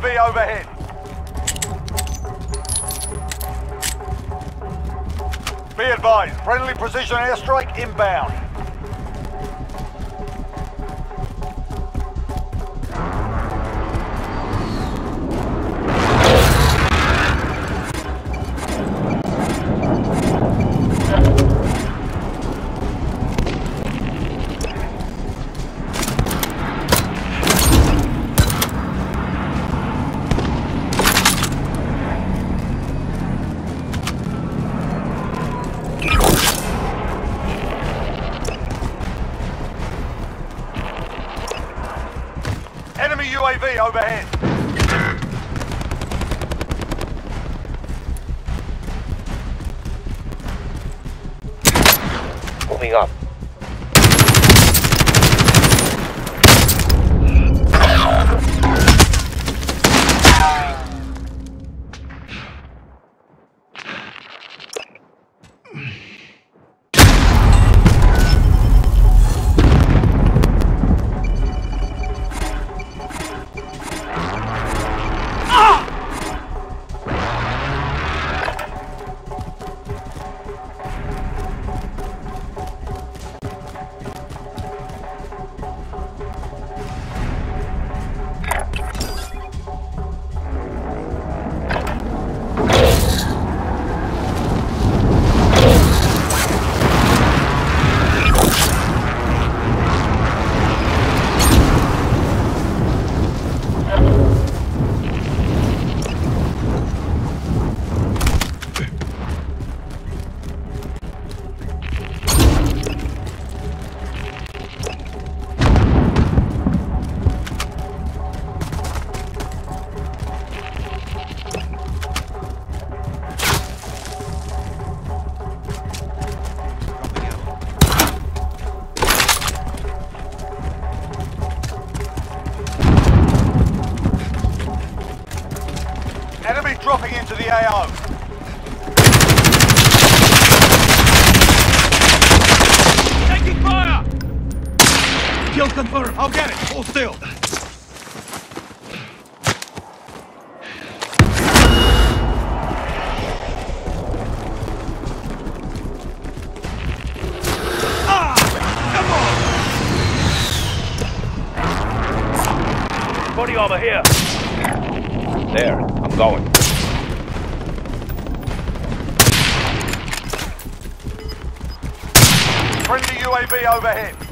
UAV overhead. Be advised, friendly precision airstrike inbound. UAV overhead. Moving up. Enemy dropping into the AO. Taking fire! Kill confirmed. I'll get it. Hold still. Ah! Come on! Body armor here. There. I'm going. Friendly UAV overhead.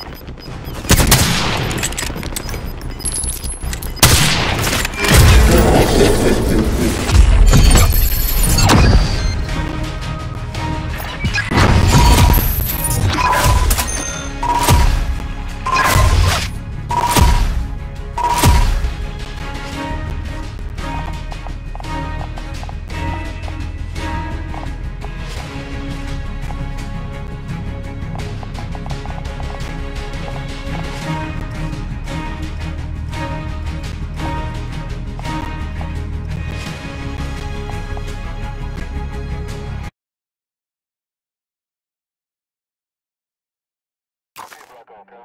不要不要